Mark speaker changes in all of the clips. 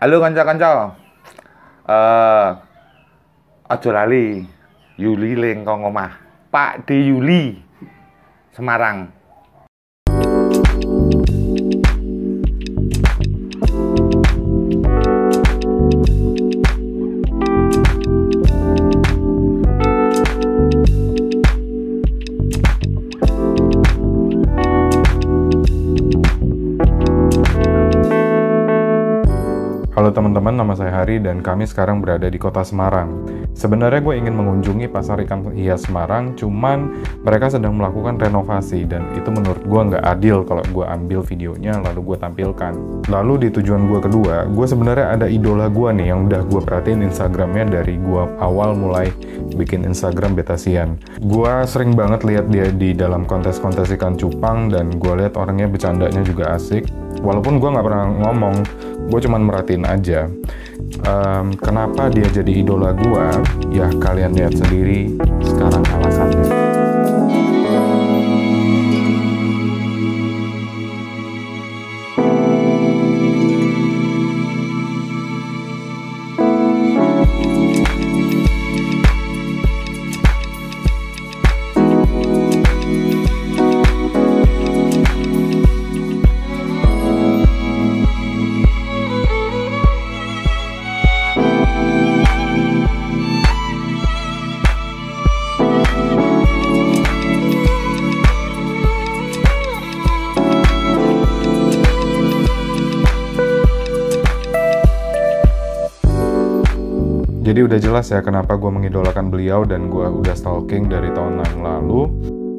Speaker 1: Halo kanca-kanca. Eh aja lali Yuli ling kong omah. Pak D Yuli Semarang.
Speaker 2: Halo teman-teman, nama saya Hari dan kami sekarang berada di kota Semarang. Sebenarnya gue ingin mengunjungi pasar ikan hias Semarang, cuman mereka sedang melakukan renovasi dan itu menurut gue nggak adil kalau gue ambil videonya lalu gue tampilkan. Lalu di tujuan gue kedua, gue sebenarnya ada idola gue nih yang udah gue perhatiin Instagramnya dari gue awal mulai bikin Instagram Betasian. Gue sering banget lihat dia di dalam kontes-kontes ikan cupang dan gue lihat orangnya bercandanya juga asik. Walaupun gue nggak pernah ngomong, gue cuman merhatiin aja. Em, kenapa dia jadi idola gue? Ya kalian lihat sendiri sekarang alasannya. Jadi udah jelas ya kenapa gue mengidolakan beliau dan gue udah stalking dari tahun yang lalu.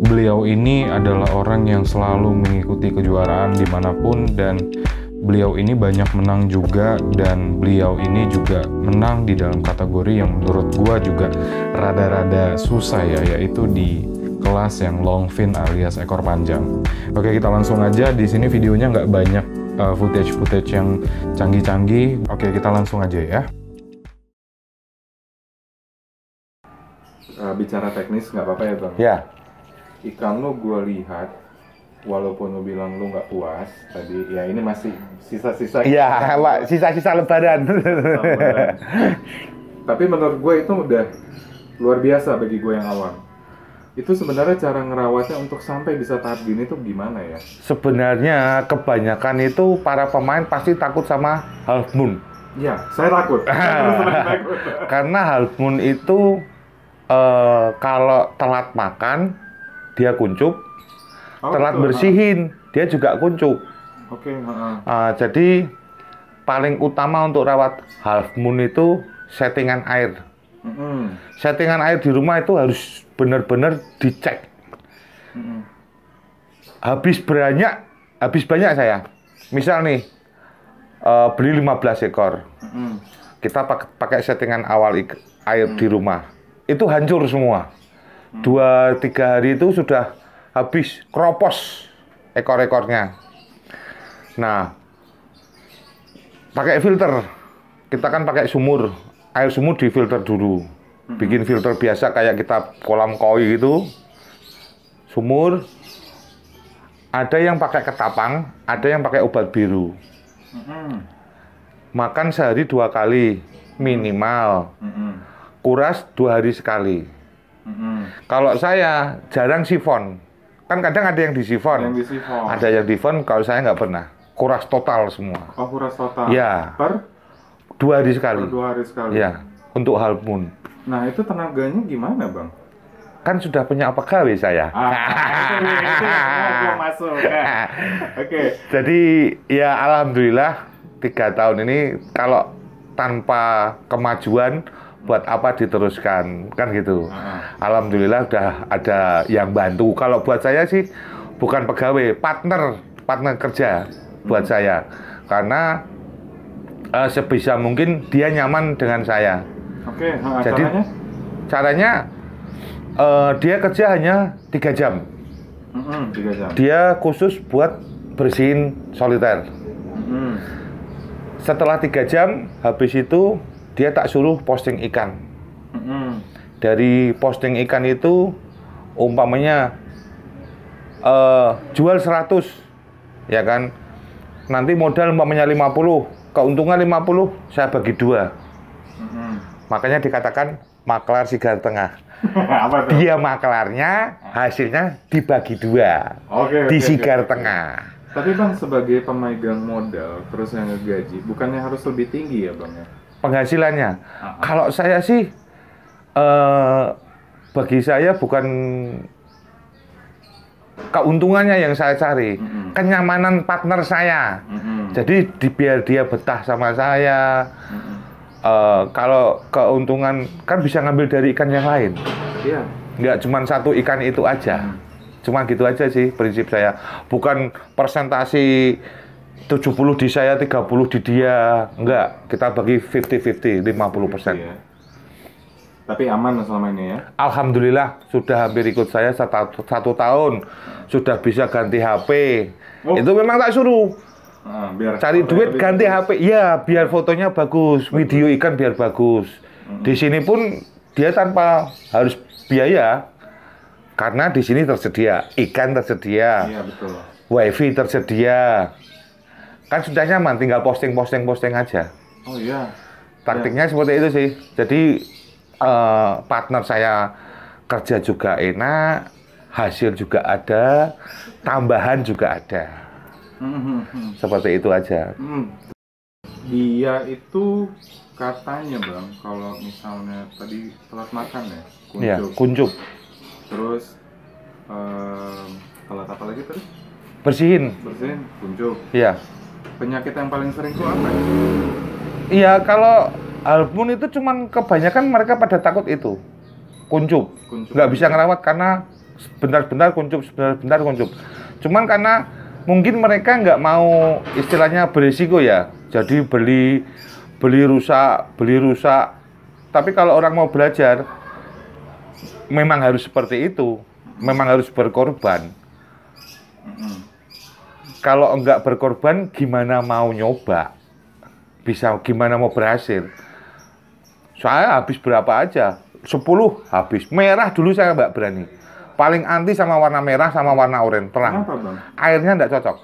Speaker 2: Beliau ini adalah orang yang selalu mengikuti kejuaraan di mana pun dan beliau ini banyak menang juga dan beliau ini juga menang di dalam kategori yang menurut gue juga rada-rada susah ya yaitu di kelas yang long fin alias ekor panjang. Oke kita langsung aja di sini videonya nggak banyak uh, footage-footage yang canggih-canggih. Oke kita langsung aja ya. Bicara teknis nggak apa-apa ya bang.
Speaker 1: Ya,
Speaker 2: Ikan lo gue lihat, walaupun lo bilang lo nggak puas tadi, ya ini masih sisa-sisa.
Speaker 1: iya Pak, sisa-sisa lebaran.
Speaker 2: Tapi menurut gue itu udah luar biasa bagi gue yang awam. Itu sebenarnya cara ngerawatnya untuk sampai bisa tahap gini tuh gimana ya?
Speaker 1: Sebenarnya kebanyakan itu para pemain pasti takut sama half moon.
Speaker 2: Ya, saya takut.
Speaker 1: Karena half moon itu eh, kalau telat makan dia kuncup,
Speaker 2: Oh,
Speaker 1: telat
Speaker 2: betul.
Speaker 1: bersihin dia juga kuncup.
Speaker 2: Oke, heeh.
Speaker 1: Ah, jadi paling utama untuk rawat half moon itu settingan air.
Speaker 2: Mm-mm.
Speaker 1: Settingan air di rumah itu harus benar-benar dicek.
Speaker 2: Mm-mm.
Speaker 1: Habis banyak, habis banyak saya. Misal nih eh, beli 15 ekor,
Speaker 2: Mm-mm.
Speaker 1: kita pak- pakai settingan awal air di rumah, itu hancur semua. Dua tiga hari itu sudah habis kropos ekor-ekornya. Nah, pakai filter, kita kan pakai sumur, air sumur difilter dulu, bikin filter biasa kayak kita kolam koi gitu, sumur. Ada yang pakai ketapang, ada yang pakai obat biru.
Speaker 2: Mm-mm.
Speaker 1: Makan sehari dua kali minimal.
Speaker 2: Mm-mm.
Speaker 1: Kuras dua hari sekali.
Speaker 2: Mm-mm.
Speaker 1: Kalau saya jarang sifon, kan kadang ada yang di sifon,
Speaker 2: Yang di sifon.
Speaker 1: ada yang di sifon. Kalau saya nggak pernah, kuras total semua.
Speaker 2: Oh, kuras total.
Speaker 1: Ya.
Speaker 2: Per,
Speaker 1: Dua hari
Speaker 2: per
Speaker 1: sekali.
Speaker 2: dua hari sekali.
Speaker 1: Ya, untuk half moon.
Speaker 2: Nah, itu tenaganya gimana, Bang?
Speaker 1: Kan sudah punya pegawai saya.
Speaker 2: Ah, itu, itu yang mau masuk. Oke.
Speaker 1: Jadi ya alhamdulillah tiga tahun ini kalau tanpa kemajuan buat apa diteruskan kan gitu.
Speaker 2: Ah.
Speaker 1: Alhamdulillah udah ada yang bantu. Kalau buat saya sih bukan pegawai, partner, partner kerja buat saya. Karena eh, sebisa mungkin dia nyaman dengan saya.
Speaker 2: Oke, ah,
Speaker 1: Jadi
Speaker 2: caranya?
Speaker 1: caranya eh, dia kerja hanya tiga jam.
Speaker 2: Tiga jam.
Speaker 1: Dia khusus buat bersihin soliter.
Speaker 2: Mm-mm.
Speaker 1: Setelah tiga jam, habis itu dia tak suruh posting ikan.
Speaker 2: Mm-mm.
Speaker 1: Dari posting ikan itu, umpamanya eh, jual 100, ya kan? Nanti modal umpamanya 50, keuntungan 50 saya bagi dua.
Speaker 3: Mm-mm.
Speaker 1: Makanya dikatakan maklar sigar tengah.
Speaker 3: Apa tuh?
Speaker 1: Dia maklarnya, hasilnya dibagi dua.
Speaker 3: Oke,
Speaker 1: Di
Speaker 3: oke,
Speaker 1: sigar
Speaker 3: oke.
Speaker 1: tengah.
Speaker 3: Tapi bang sebagai pemegang modal terus yang ngegaji, bukannya harus lebih tinggi ya bang ya?
Speaker 1: Penghasilannya.
Speaker 3: Ah,
Speaker 1: Kalau saya sih, eh, bagi saya bukan keuntungannya yang saya cari,
Speaker 3: Mm-mm.
Speaker 1: kenyamanan partner saya.
Speaker 3: Mm-mm.
Speaker 1: Jadi di, biar dia betah sama saya.
Speaker 3: Mm-mm.
Speaker 1: Eh, kalau keuntungan kan bisa ngambil dari ikan yang lain.
Speaker 3: Iya.
Speaker 1: Nggak cuma satu ikan itu aja.
Speaker 3: Hmm.
Speaker 1: Cuma gitu aja sih prinsip saya. Bukan persentasi 70 di saya, 30 di dia. Enggak, kita bagi 50-50, 50%.
Speaker 3: Iya. Tapi aman selama ini ya?
Speaker 1: Alhamdulillah sudah hampir ikut saya satu, satu tahun. Sudah bisa ganti HP.
Speaker 3: Oh.
Speaker 1: Itu memang tak suruh.
Speaker 3: Ah, biar
Speaker 1: Cari duit ganti
Speaker 3: bagus.
Speaker 1: HP. Ya, biar fotonya bagus, video ikan biar bagus. Di sini pun dia tanpa harus biaya. Karena di sini tersedia ikan tersedia,
Speaker 3: Iya betul.
Speaker 1: wifi tersedia. Kan sudah nyaman, tinggal posting-posting posting aja.
Speaker 3: Oh iya.
Speaker 1: Taktiknya seperti itu sih. Jadi eh, partner saya kerja juga enak, hasil juga ada, tambahan juga ada.
Speaker 3: Mhm.
Speaker 1: Seperti itu aja.
Speaker 3: Hmm. Dia itu katanya bang, kalau misalnya tadi telat makan ya, kuncup,
Speaker 1: Ya, kuncup.
Speaker 3: terus em, telat apa lagi tadi?
Speaker 1: Bersihin.
Speaker 3: Bersihin, kuncup.
Speaker 1: Iya.
Speaker 3: Penyakit yang paling sering itu apa? ya?
Speaker 1: Iya, kalau albun itu cuman kebanyakan mereka pada takut itu. Kuncup.
Speaker 3: Kuncup.
Speaker 1: Nggak bisa ngerawat karena benar-benar kuncup, benar-benar kuncup. Cuman karena mungkin mereka nggak mau istilahnya berisiko ya. Jadi beli beli rusak, beli rusak. Tapi kalau orang mau belajar memang harus seperti itu. Memang harus berkorban. Kalau enggak berkorban gimana mau nyoba? Bisa gimana mau berhasil? Saya habis berapa aja? 10 habis. Merah dulu saya nggak berani. Paling anti sama warna merah sama warna oranye terang.
Speaker 3: Kenapa bang?
Speaker 1: Airnya nggak cocok.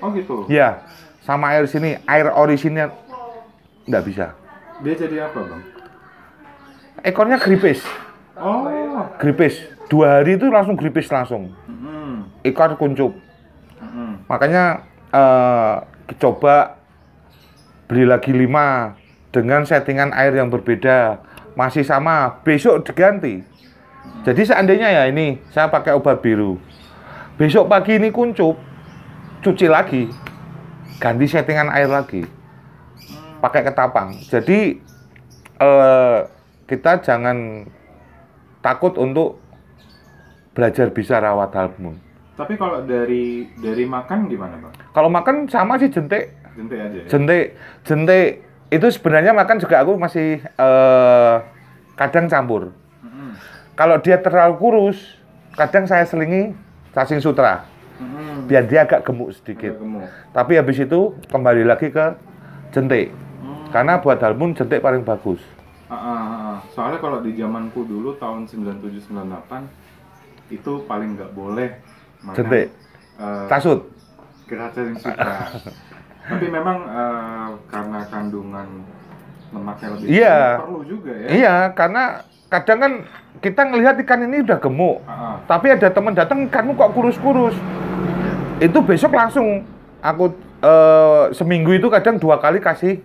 Speaker 3: Oh gitu.
Speaker 1: Ya, sama air sini, air orisinnya nggak bisa.
Speaker 3: Dia jadi apa bang?
Speaker 1: Ekornya gripis,
Speaker 3: Oh.
Speaker 1: gripis. Dua hari itu langsung gripis langsung.
Speaker 3: Mhm.
Speaker 1: Ekor kuncup. Makanya eh, coba beli lagi lima dengan settingan air yang berbeda, masih sama, besok diganti. Jadi seandainya ya ini saya pakai obat biru, besok pagi ini kuncup, cuci lagi, ganti settingan air lagi, pakai ketapang. Jadi eh, kita jangan takut untuk belajar bisa rawat halbmun.
Speaker 3: Tapi kalau dari dari makan gimana bang?
Speaker 1: Kalau makan sama sih jentik,
Speaker 3: Jentik aja ya.
Speaker 1: jentik, jentik itu sebenarnya makan juga aku masih eh, kadang campur.
Speaker 3: Mhm.
Speaker 1: Kalau dia terlalu kurus, kadang saya selingi cacing sutra
Speaker 3: Mhm.
Speaker 1: biar dia agak gemuk sedikit.
Speaker 3: Agak gemuk.
Speaker 1: Tapi habis itu kembali lagi ke jentik.
Speaker 3: Hmm.
Speaker 1: Karena buat halmun jentik paling bagus.
Speaker 3: Ah, ah, ah. Soalnya kalau di zamanku dulu tahun 9798 itu paling nggak boleh
Speaker 1: Jentik.
Speaker 3: eh,
Speaker 1: Tasut.
Speaker 3: cacing sutra. Tapi memang eh, karena kandungan lemaknya lebih
Speaker 1: Iya.
Speaker 3: perlu juga ya.
Speaker 1: Iya, karena kadang kan kita ngelihat ikan ini udah gemuk.
Speaker 3: Ah.
Speaker 1: Tapi ada teman datang ikanmu kok kurus-kurus. Itu besok langsung aku eh, seminggu itu kadang dua kali kasih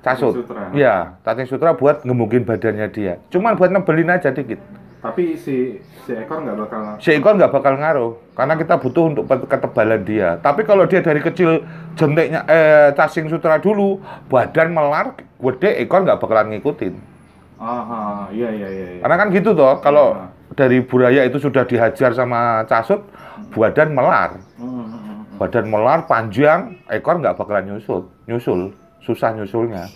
Speaker 1: casut.
Speaker 3: Sutra.
Speaker 1: Iya, cacing sutra buat ngemukin badannya dia. Cuman buat nebelin aja dikit.
Speaker 3: Tapi si si ekor nggak bakal
Speaker 1: Si ekor nggak bakal ngaruh karena kita butuh untuk ketebalan dia. Tapi kalau dia dari kecil jentiknya eh cacing sutra dulu, badan melar, gede ekor nggak bakalan ngikutin.
Speaker 3: Ah, ah, iya iya iya. iya.
Speaker 1: Karena kan gitu toh, kalau
Speaker 3: Nah.
Speaker 1: dari buraya itu sudah dihajar sama casut, badan melar.
Speaker 3: Hmm, hmm, hmm.
Speaker 1: Badan melar panjang, ekor nggak bakalan nyusul, nyusul, susah nyusulnya.